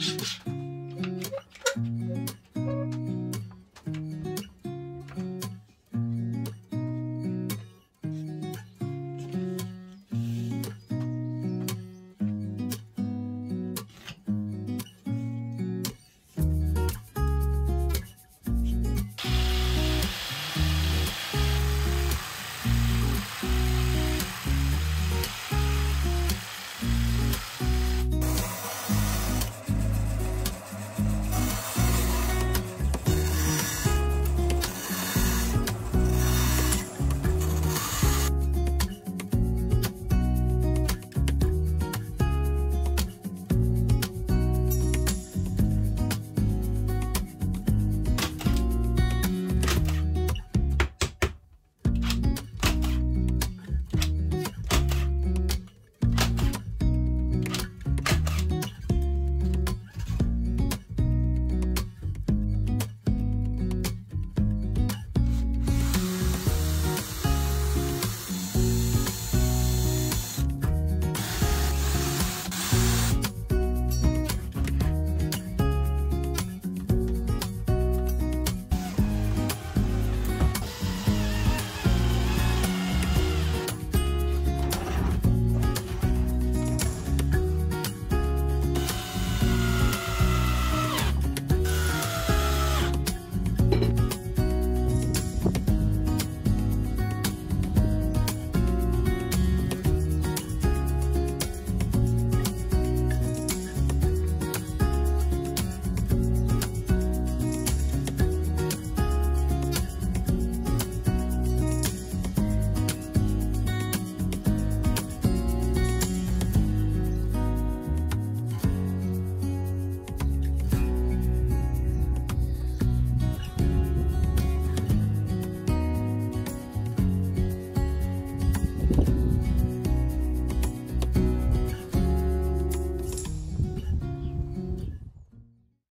よし。